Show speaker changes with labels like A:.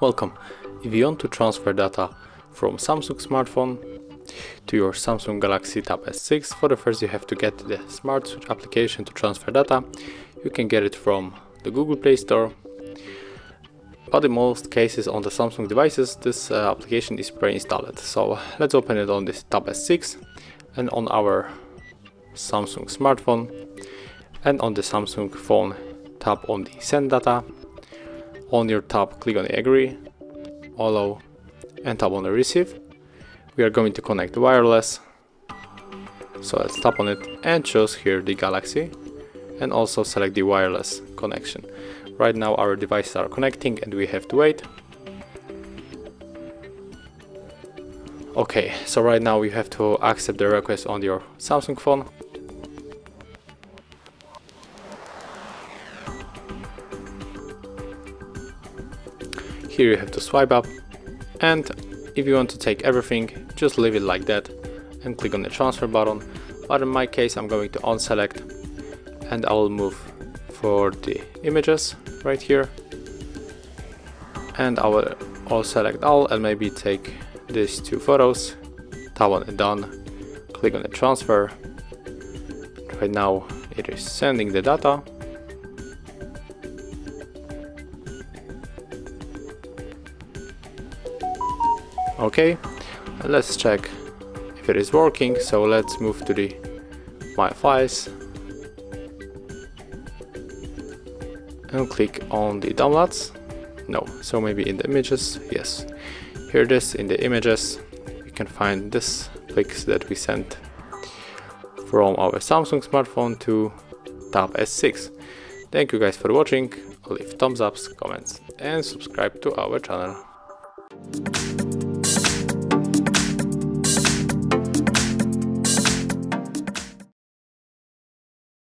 A: Welcome. If you want to transfer data from Samsung smartphone to your Samsung Galaxy Tab S6, for the first you have to get the Smart Switch application to transfer data. You can get it from the Google Play Store. But in most cases on the Samsung devices, this uh, application is pre-installed. So let's open it on this Tab S6 and on our Samsung smartphone and on the Samsung phone tap on the send data. On your tab click on agree allow and tap on the receive. We are going to connect wireless. So let's tap on it and choose here the galaxy and also select the wireless connection. Right now our devices are connecting and we have to wait okay so right now you have to accept the request on your Samsung phone Here you have to swipe up and if you want to take everything, just leave it like that and click on the transfer button. But in my case, I'm going to unselect and I will move for the images right here. And I will all select all and maybe take these two photos, tap on it done, click on the transfer. Right now it is sending the data. Okay let's check if it is working. So let's move to the my files and click on the downloads. No so maybe in the images yes here it is in the images. You can find this pics that we sent from our Samsung smartphone to Tab S6 thank you guys for watching. Leave thumbs ups comments and subscribe to our channel